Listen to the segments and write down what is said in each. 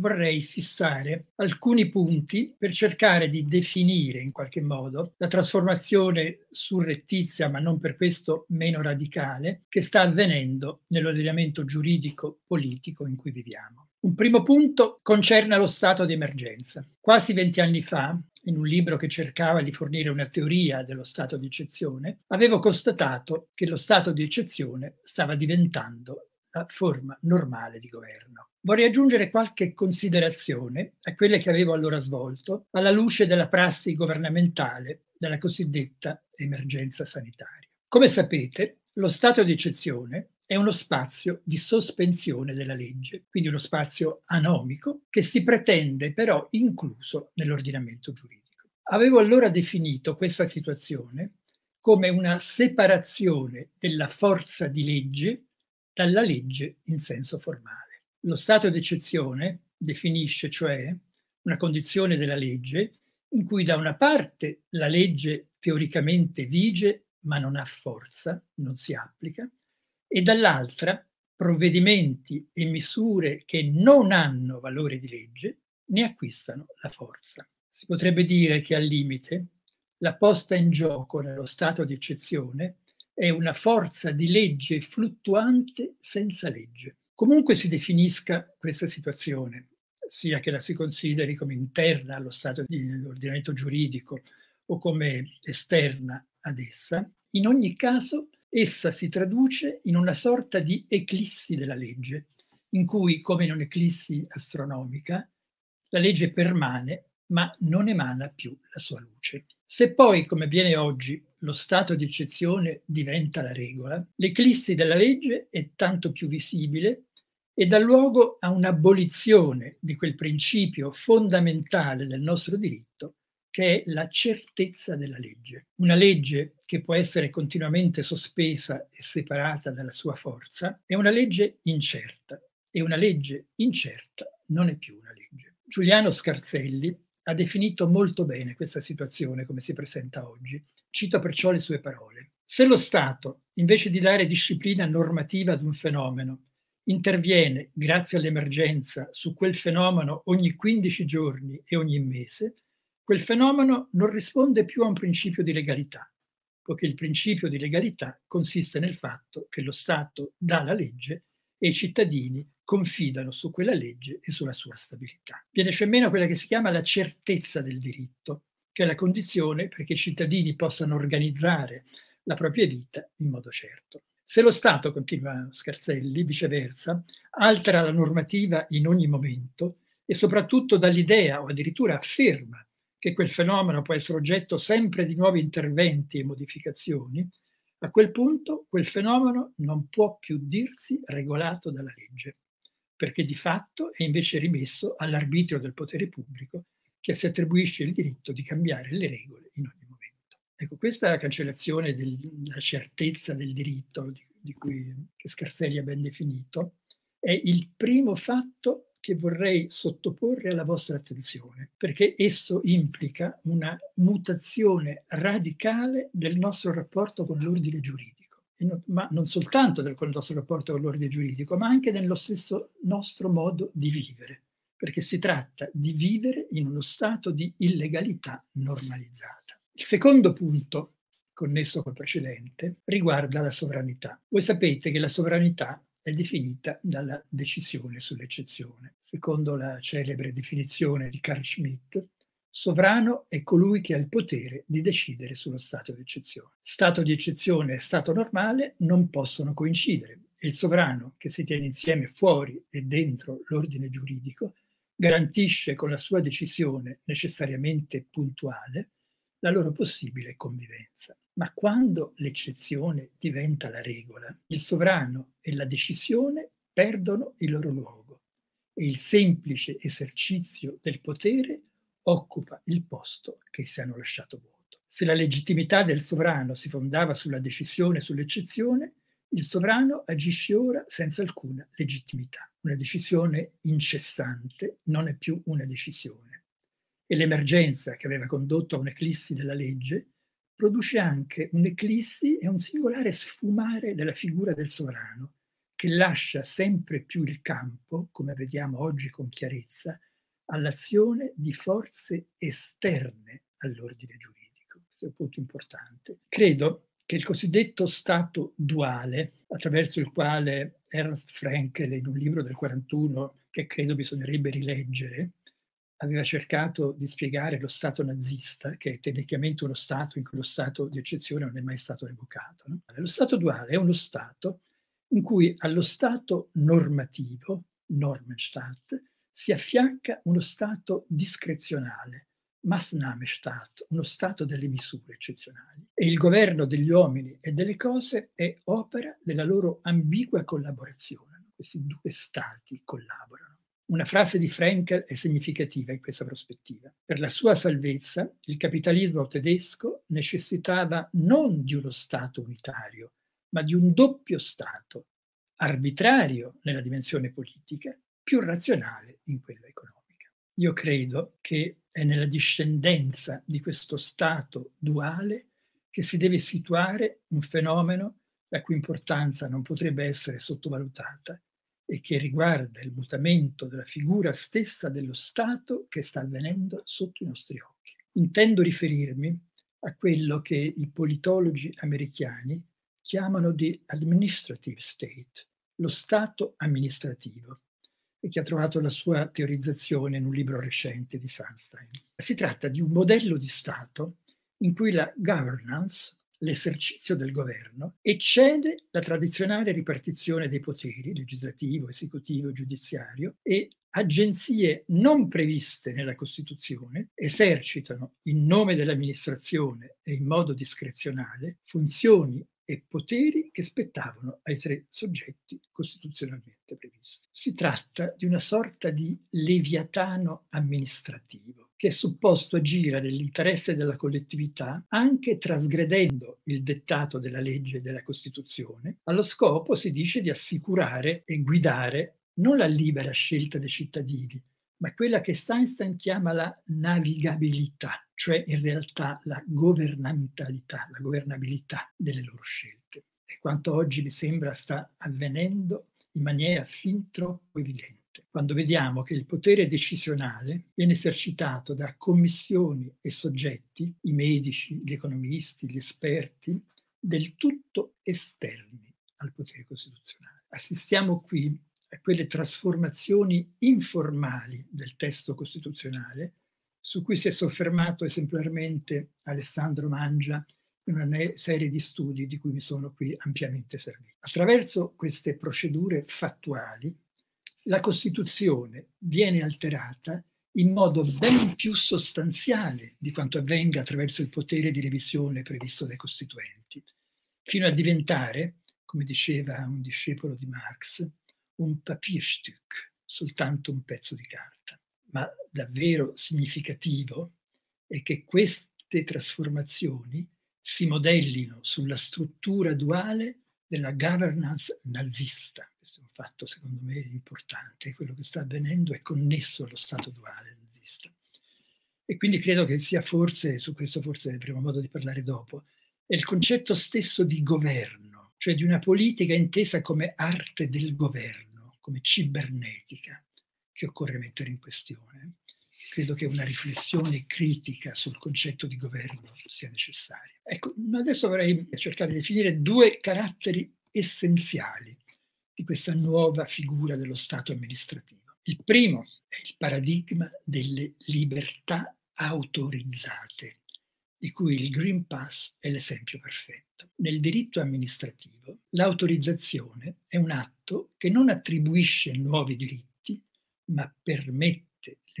vorrei fissare alcuni punti per cercare di definire in qualche modo la trasformazione surrettizia, ma non per questo meno radicale, che sta avvenendo nell'ordinamento giuridico politico in cui viviamo. Un primo punto concerne lo stato di emergenza. Quasi venti anni fa, in un libro che cercava di fornire una teoria dello stato di eccezione, avevo constatato che lo stato di eccezione stava diventando la forma normale di governo. Vorrei aggiungere qualche considerazione a quelle che avevo allora svolto alla luce della prassi governamentale della cosiddetta emergenza sanitaria. Come sapete, lo stato di eccezione è uno spazio di sospensione della legge, quindi uno spazio anomico che si pretende però incluso nell'ordinamento giuridico. Avevo allora definito questa situazione come una separazione della forza di legge dalla legge in senso formale. Lo stato d'eccezione definisce cioè una condizione della legge in cui da una parte la legge teoricamente vige ma non ha forza, non si applica, e dall'altra provvedimenti e misure che non hanno valore di legge ne acquistano la forza. Si potrebbe dire che al limite la posta in gioco nello stato di eccezione è una forza di legge fluttuante senza legge. Comunque si definisca questa situazione, sia che la si consideri come interna allo stato dell'ordinamento giuridico o come esterna ad essa, in ogni caso essa si traduce in una sorta di eclissi della legge, in cui, come in un'eclissi astronomica, la legge permane ma non emana più la sua luce. Se poi, come avviene oggi, lo stato di eccezione diventa la regola, l'eclissi della legge è tanto più visibile e dà luogo a un'abolizione di quel principio fondamentale del nostro diritto che è la certezza della legge. Una legge che può essere continuamente sospesa e separata dalla sua forza è una legge incerta e una legge incerta non è più una legge. Giuliano Scarselli ha definito molto bene questa situazione come si presenta oggi. Cito perciò le sue parole. Se lo Stato, invece di dare disciplina normativa ad un fenomeno, interviene, grazie all'emergenza, su quel fenomeno ogni 15 giorni e ogni mese, quel fenomeno non risponde più a un principio di legalità, poiché il principio di legalità consiste nel fatto che lo Stato dà la legge e i cittadini confidano su quella legge e sulla sua stabilità. Viene cioè meno quella che si chiama la certezza del diritto, che è la condizione perché i cittadini possano organizzare la propria vita in modo certo. Se lo Stato, continua Scarselli, viceversa, altera la normativa in ogni momento e soprattutto dall'idea o addirittura afferma che quel fenomeno può essere oggetto sempre di nuovi interventi e modificazioni, a quel punto quel fenomeno non può più dirsi regolato dalla legge, perché di fatto è invece rimesso all'arbitrio del potere pubblico che si attribuisce il diritto di cambiare le regole in ogni momento. Ecco, questa cancellazione della certezza del diritto di, di cui Scarselli ha ben definito, è il primo fatto che vorrei sottoporre alla vostra attenzione, perché esso implica una mutazione radicale del nostro rapporto con l'ordine giuridico, ma non soltanto del, nostro rapporto con l'ordine giuridico, ma anche nello stesso nostro modo di vivere, perché si tratta di vivere in uno stato di illegalità normalizzata. Il secondo punto connesso col precedente, riguarda la sovranità. Voi sapete che la sovranità è definita dalla decisione sull'eccezione. Secondo la celebre definizione di Carl Schmitt, sovrano è colui che ha il potere di decidere sullo stato di eccezione. Stato di eccezione e stato normale non possono coincidere e il sovrano, che si tiene insieme fuori e dentro l'ordine giuridico, garantisce con la sua decisione necessariamente puntuale la loro possibile convivenza. Ma quando l'eccezione diventa la regola, il sovrano e la decisione perdono il loro luogo e il semplice esercizio del potere occupa il posto che si hanno lasciato vuoto. Se la legittimità del sovrano si fondava sulla decisione e sull'eccezione, il sovrano agisce ora senza alcuna legittimità. Una decisione incessante non è più una decisione. E l'emergenza che aveva condotto a un'eclissi della legge produce anche un'eclissi e un singolare sfumare della figura del sovrano, che lascia sempre più il campo, come vediamo oggi con chiarezza, all'azione di forze esterne all'ordine giuridico. Questo è un punto importante. Credo che il cosiddetto Stato duale, attraverso il quale Ernst Frankel in un libro del 41, che credo bisognerebbe rileggere, aveva cercato di spiegare lo Stato nazista, che è tecnicamente uno Stato in cui lo Stato di eccezione non è mai stato revocato. No? Lo Stato duale è uno Stato in cui allo Stato normativo, Normenstaat, si affianca uno Stato discrezionale, Maßnahmestaat, uno Stato delle misure eccezionali. E il governo degli uomini e delle cose è opera della loro ambigua collaborazione. Questi due Stati collaborano. Una frase di Frankel è significativa in questa prospettiva. Per la sua salvezza, il capitalismo tedesco necessitava non di uno Stato unitario, ma di un doppio Stato, arbitrario nella dimensione politica, più razionale in quella economica. Io credo che è nella discendenza di questo stato duale che si deve situare un fenomeno la cui importanza non potrebbe essere sottovalutata e che riguarda il mutamento della figura stessa dello Stato che sta avvenendo sotto i nostri occhi. Intendo riferirmi a quello che i politologi americani chiamano di administrative state, lo Stato amministrativo, e che ha trovato la sua teorizzazione in un libro recente di Sunstein. Si tratta di un modello di Stato in cui la governance, l'esercizio del governo, eccede la tradizionale ripartizione dei poteri, legislativo, esecutivo, giudiziario, e agenzie non previste nella Costituzione esercitano in nome dell'amministrazione e in modo discrezionale funzioni e poteri che spettavano ai tre soggetti costituzionalmente previsti. Si tratta di una sorta di leviatano amministrativo che è supposto agire nell'interesse della collettività anche trasgredendo il dettato della legge e della Costituzione, allo scopo, si dice, di assicurare e guidare non la libera scelta dei cittadini, ma quella che Steinstein chiama la navigabilità, cioè in realtà la governamentalità, la governabilità delle loro scelte. E quanto oggi mi sembra sta avvenendo in maniera fin troppo evidente. Quando vediamo che il potere decisionale viene esercitato da commissioni e soggetti, i medici, gli economisti, gli esperti, del tutto esterni al potere costituzionale. Assistiamo qui a quelle trasformazioni informali del testo costituzionale su cui si è soffermato esemplarmente Alessandro Mangia in una serie di studi di cui mi sono qui ampiamente servito. Attraverso queste procedure fattuali la Costituzione viene alterata in modo ben più sostanziale di quanto avvenga attraverso il potere di revisione previsto dai costituenti, fino a diventare, come diceva un discepolo di Marx, un Papierstück, soltanto un pezzo di carta. Ma davvero significativo è che queste trasformazioni si modellino sulla struttura duale della governance nazista. Questo è un fatto secondo me importante, quello che sta avvenendo è connesso allo stato duale nazista. E quindi credo che sia forse, su questo forse avremo modo di parlare dopo, è il concetto stesso di governo, cioè di una politica intesa come arte del governo come cibernetica che occorre mettere in questione. Credo che una riflessione critica sul concetto di governo sia necessaria. Ecco, adesso vorrei cercare di definire due caratteri essenziali di questa nuova figura dello Stato amministrativo. Il primo è il paradigma delle libertà autorizzate, di cui il Green Pass è l'esempio perfetto. Nel diritto amministrativo l'autorizzazione è un atto che non attribuisce nuovi diritti, ma permette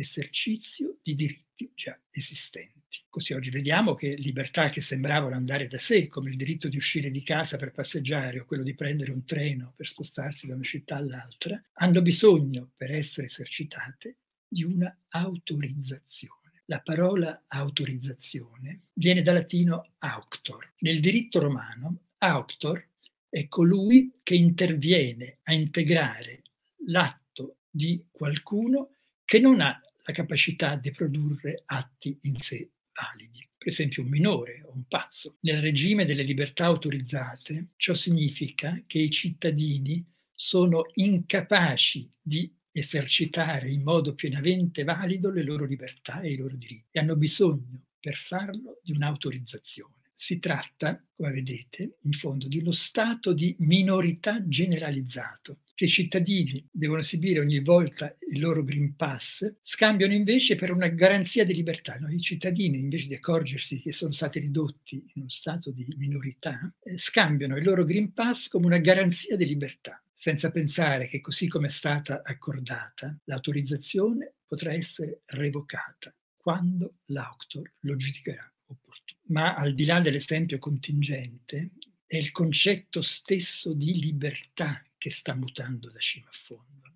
l'esercizio di diritti già esistenti. Così oggi vediamo che libertà che sembravano andare da sé, come il diritto di uscire di casa per passeggiare o quello di prendere un treno per spostarsi da una città all'altra, hanno bisogno, per essere esercitate, di una autorizzazione. La parola autorizzazione viene dal latino auctor. Nel diritto romano, auctor è colui che interviene a integrare l'atto di qualcuno che non ha la capacità di produrre atti in sé validi, per esempio un minore o un pazzo. Nel regime delle libertà autorizzate ciò significa che i cittadini sono incapaci di esercitare in modo pienamente valido le loro libertà e i loro diritti e hanno bisogno per farlo di un'autorizzazione. Si tratta, come vedete, in fondo di uno stato di minorità generalizzato che i cittadini devono esibire ogni volta il loro Green Pass, scambiano invece per una garanzia di libertà. No? I cittadini, invece di accorgersi che sono stati ridotti in uno stato di minorità, eh, scambiano il loro Green Pass come una garanzia di libertà senza pensare che così come è stata accordata, l'autorizzazione potrà essere revocata quando l'autor lo giudicherà opportuno. Ma al di là dell'esempio contingente, è il concetto stesso di libertà che sta mutando da cima a fondo.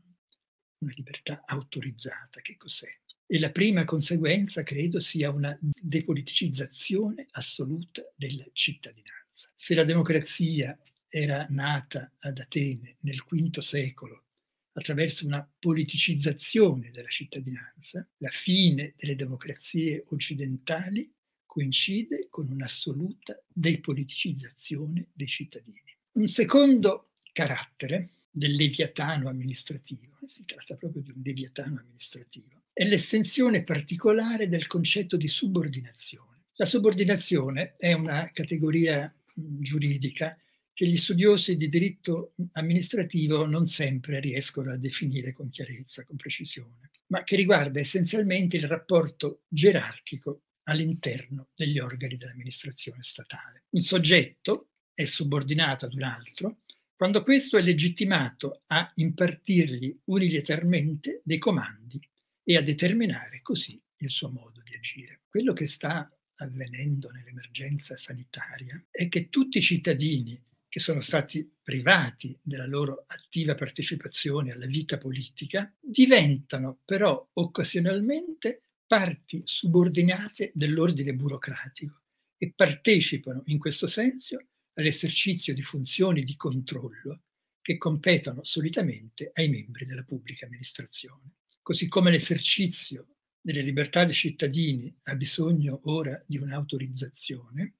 Una libertà autorizzata, che cos'è? E la prima conseguenza, credo, sia una depoliticizzazione assoluta della cittadinanza. Se la democrazia era nata ad Atene nel V secolo attraverso una politicizzazione della cittadinanza, la fine delle democrazie occidentali coincide con un'assoluta depoliticizzazione dei cittadini. Un secondo carattere del leviatano amministrativo, si tratta proprio di un leviatano amministrativo, è l'estensione particolare del concetto di subordinazione. La subordinazione è una categoria giuridica che gli studiosi di diritto amministrativo non sempre riescono a definire con chiarezza, con precisione, ma che riguarda essenzialmente il rapporto gerarchico all'interno degli organi dell'amministrazione statale. Un soggetto è subordinato ad un altro quando questo è legittimato a impartirgli unilateralmente dei comandi e a determinare così il suo modo di agire. Quello che sta avvenendo nell'emergenza sanitaria è che tutti i cittadini che sono stati privati della loro attiva partecipazione alla vita politica, diventano però occasionalmente parti subordinate dell'ordine burocratico e partecipano in questo senso all'esercizio di funzioni di controllo che competono solitamente ai membri della pubblica amministrazione. Così come l'esercizio delle libertà dei cittadini ha bisogno ora di un'autorizzazione,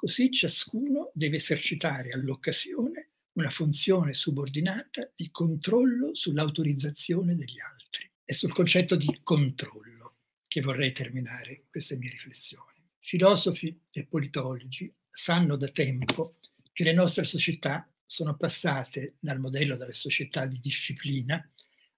Così ciascuno deve esercitare all'occasione una funzione subordinata di controllo sull'autorizzazione degli altri. È sul concetto di controllo che vorrei terminare queste mie riflessioni. Filosofi e politologi sanno da tempo che le nostre società sono passate dal modello delle società di disciplina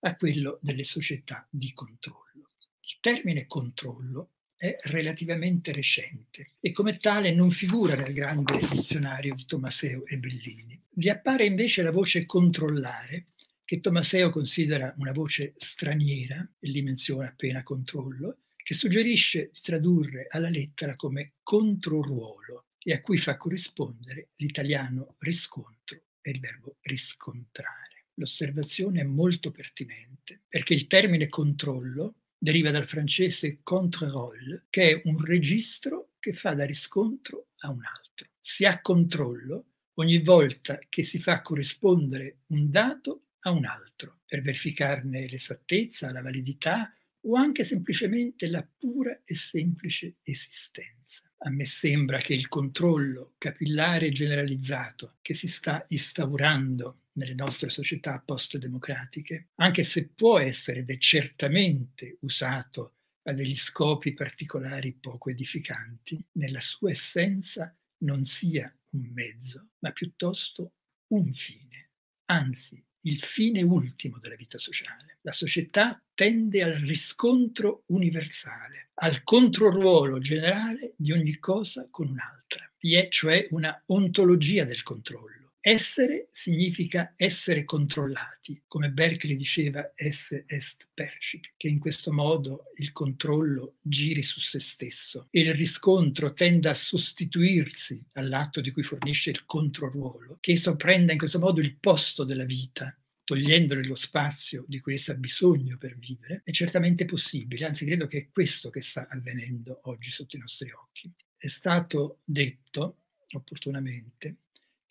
a quello delle società di controllo. Il termine controllo è relativamente recente e come tale non figura nel grande dizionario di Tomaseo e Bellini. Vi appare invece la voce controllare, che Tomaseo considera una voce straniera, e li menziona appena controllo, che suggerisce di tradurre alla lettera come controruolo e a cui fa corrispondere l'italiano riscontro e il verbo riscontrare. L'osservazione è molto pertinente perché il termine controllo deriva dal francese contre-rôle, che è un registro che fa da riscontro a un altro. Si ha controllo ogni volta che si fa corrispondere un dato a un altro, per verificarne l'esattezza, la validità o anche semplicemente la pura e semplice esistenza. A me sembra che il controllo capillare generalizzato che si sta instaurando nelle nostre società post-democratiche, anche se può essere ed è certamente usato a degli scopi particolari poco edificanti, nella sua essenza non sia un mezzo, ma piuttosto un fine, anzi il fine ultimo della vita sociale. La società tende al riscontro universale, al controruolo generale di ogni cosa con un'altra. Vi è cioè una ontologia del controllo essere significa essere controllati, come Berkeley diceva esse est percip, che in questo modo il controllo giri su se stesso e il riscontro tenda a sostituirsi all'atto di cui fornisce il controruolo, che esso prenda in questo modo il posto della vita togliendole lo spazio di cui essa ha bisogno per vivere, è certamente possibile, anzi credo che è questo che sta avvenendo oggi sotto i nostri occhi. È stato detto opportunamente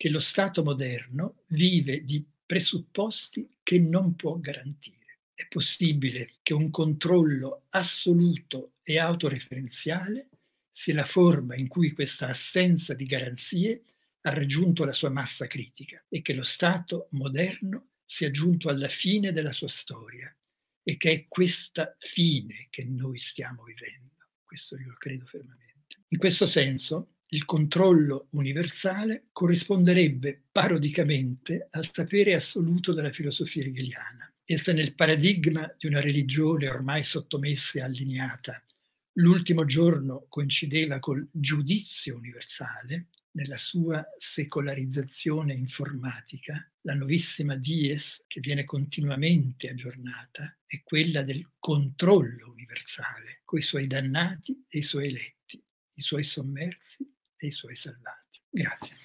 che lo Stato moderno vive di presupposti che non può garantire. È possibile che un controllo assoluto e autoreferenziale sia la forma in cui questa assenza di garanzie ha raggiunto la sua massa critica e che lo Stato moderno sia giunto alla fine della sua storia e che è questa fine che noi stiamo vivendo. Questo io credo fermamente. In questo senso, il controllo universale corrisponderebbe parodicamente al sapere assoluto della filosofia hegeliana. Essa nel paradigma di una religione ormai sottomessa e allineata. L'ultimo giorno coincideva col giudizio universale, nella sua secolarizzazione informatica, la nuovissima Dies, che viene continuamente aggiornata, è quella del controllo universale, coi suoi dannati e i suoi eletti, i suoi sommersi e i suoi salvati. Grazie.